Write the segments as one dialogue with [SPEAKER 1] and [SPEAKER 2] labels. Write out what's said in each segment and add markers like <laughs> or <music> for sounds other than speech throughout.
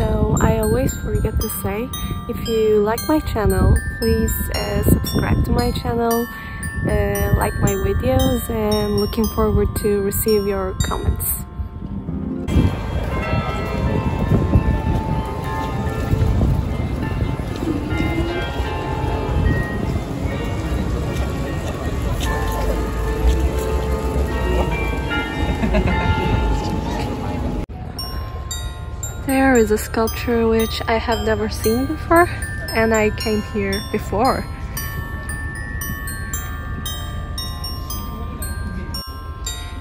[SPEAKER 1] So I always forget to say, if you like my channel, please uh, subscribe to my channel, uh, like my videos and looking forward to receive your comments. Is a sculpture which I have never seen before and I came here before.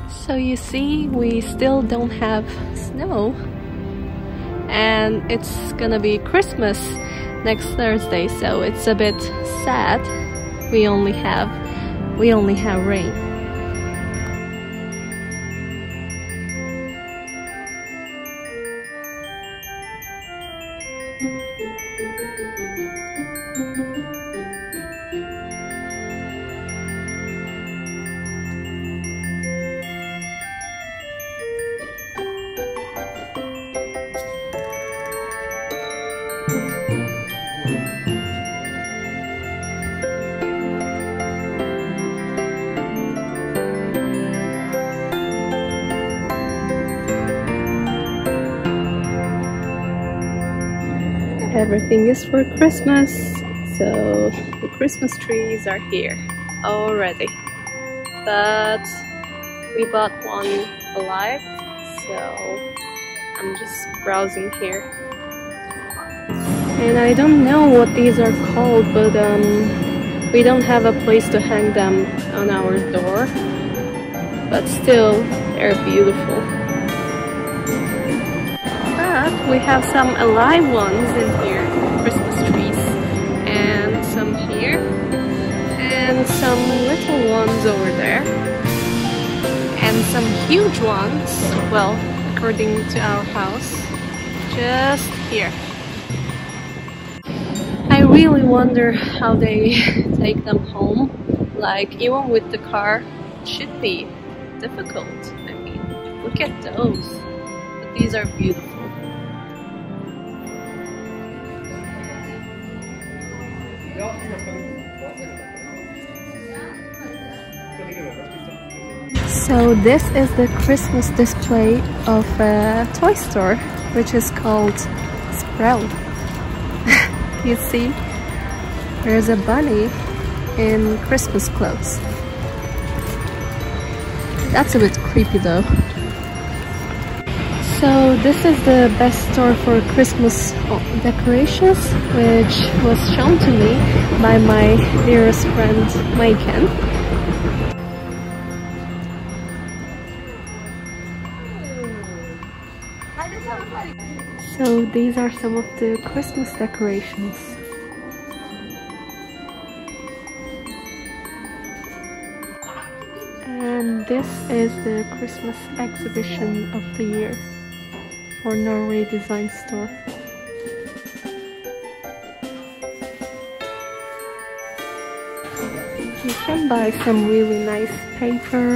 [SPEAKER 1] So you see, we still don't have snow and it's gonna be Christmas next Thursday so it's a bit sad. We only have we only have rain. Everything is for Christmas. So the Christmas trees are here already. But we bought one alive, so I'm just browsing here. And I don't know what these are called, but um, we don't have a place to hang them on our door. But still, they're beautiful we have some alive ones in here, Christmas trees, and some here, and some little ones over there, and some huge ones, well, according to our house, just here. I really wonder how they <laughs> take them home, like even with the car, it should be difficult. I mean, look at those, but these are beautiful. So this is the Christmas display of a toy store, which is called Sprout. <laughs> you see, there's a bunny in Christmas clothes. That's a bit creepy though. So this is the best store for Christmas decorations, which was shown to me by my dearest friend Maiken. So these are some of the Christmas decorations. And this is the Christmas exhibition of the year for Norway Design Store. You can buy some really nice paper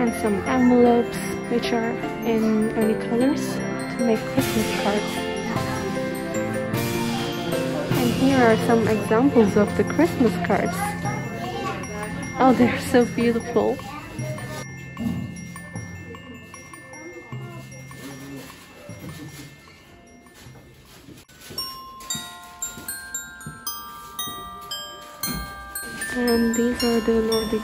[SPEAKER 1] and some envelopes which are in any colors to make Christmas cards. And here are some examples of the Christmas cards. Oh, they're so beautiful. And these are the Nordic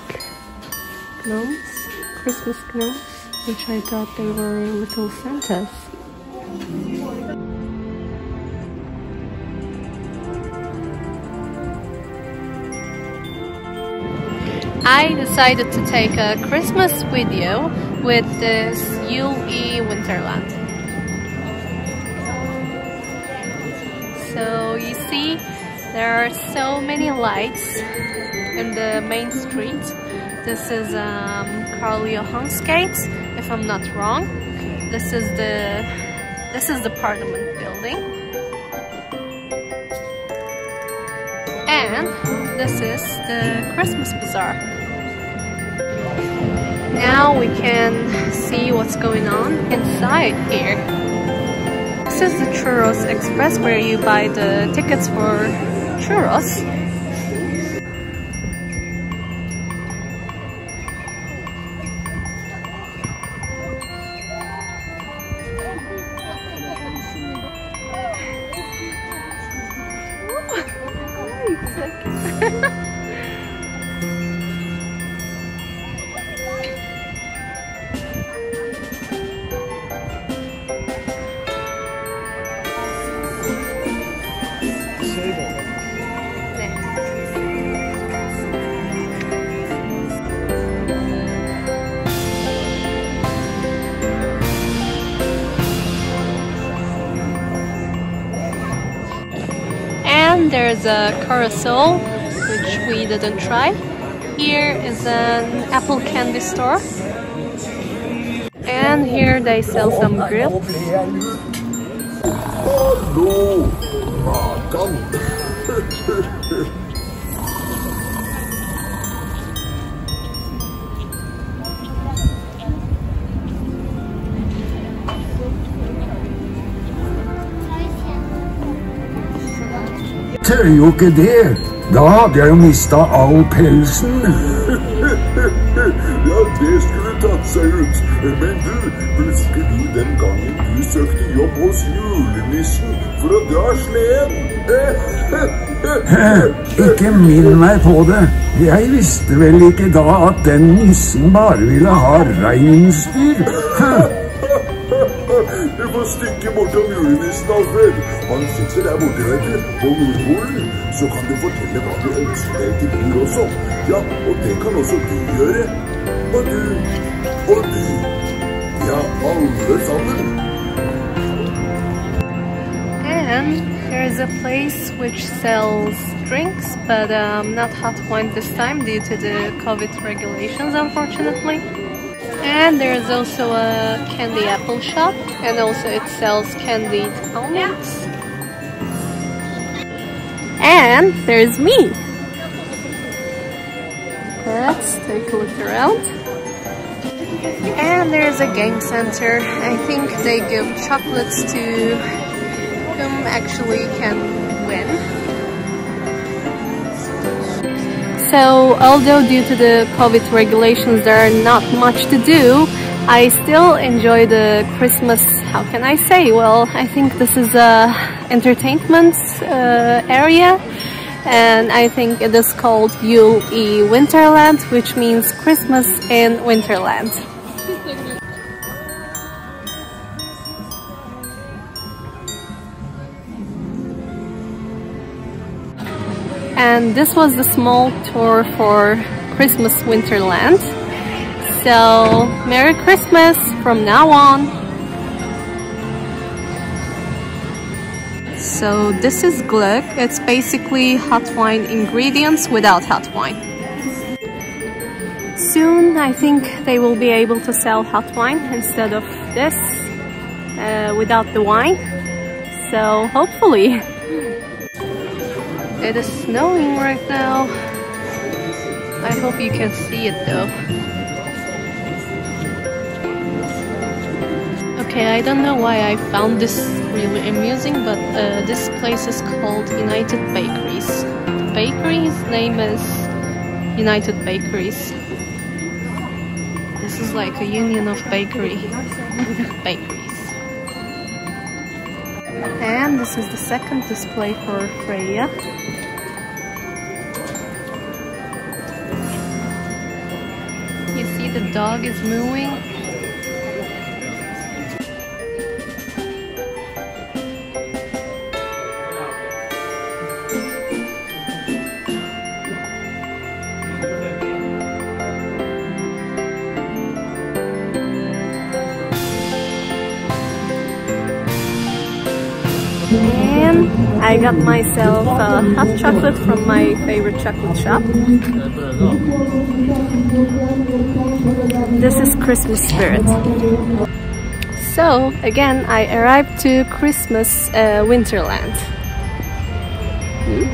[SPEAKER 1] gnomes, Christmas gnomes, which I thought they were little Santas. I decided to take a Christmas video with this Jul i Vinterland. So you see, there are so many lights in the main street. This is um, Karl Johans gate, if I'm not wrong. This is the this is the Parliament building. And this is the Christmas Bazaar. Now we can see what's going on inside here. this is the Churros Express where you buy the tickets for churros. And <laughs> there's a carousel, which we didn't try. Here is an apple candy store. And here they sell some grills. <laughs>
[SPEAKER 2] Oh, ah, <laughs> Tør jo ikke det. Da hadde jeg jo mista all pelsen. <laughs> ja, det skulle tatt seg ut. Men du, husker du den gangen du søkte jobb hos julenissen for å dra sleden? <laughs> ikke minn meg på det. Jeg visste vel ikke da at den nissen bare ville ha reinsdyr. <laughs> Så kan du fortelle hva du ønsker deg til også. Ja, og det kan også du gjøre. Og du. Og du. Ja, alle sammen.
[SPEAKER 1] And there's a place which sells drinks, but um, not hot wine this time due to the COVID regulations, unfortunately. And there's also a candy apple shop, and also it sells candied almonds. And there's me. Let's take a look around. And there's a game center. I think they give chocolates to whom actually can win. So, although due to the COVID regulations there are not much to do, I still enjoy the Christmas, how can I say? Well, I think this is a entertainment uh, area and I think it is called Jul i Vinterland, which means Christmas in Winterland. And this was the small tour for Christmas Winterland. So, Merry Christmas from now on! So this is Gløgg. It's basically hot wine ingredients without hot wine. Soon I think they will be able to sell hot wine instead of this uh, without the wine. So hopefully. <laughs> It is snowing right now. I hope you can see it though. Okay, I don't know why I found this really amusing, but uh, this place is called United Bakeries. The bakery's name is United Bakeries. This is like a union of bakery <laughs> bakeries. And this is the second display for Freia. The dog is moving And I got myself a hot chocolate from my favorite chocolate shop. This is Christmas spirit. So again, I arrived to Christmas uh, Winterland. Hmm?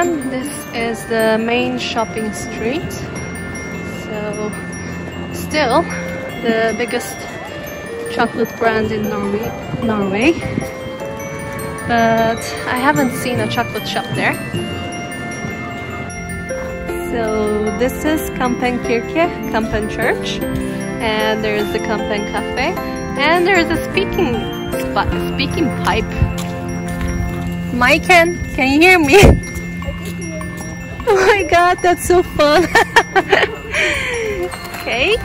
[SPEAKER 1] And this is the main shopping street. So still the biggest chocolate brand in Norway. Norway. But I haven't seen a chocolate shop there. So this is Kampen Kirke, Kampen Church, and there is the Kampen Cafe, and there is a speaking speaking pipe. Maiken, can you hear me? <laughs> Oh my god, that's so fun! <laughs> okay.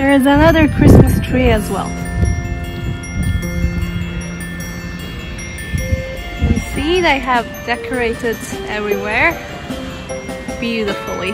[SPEAKER 1] There is another Christmas tree as well. You see, they have decorated everywhere beautifully.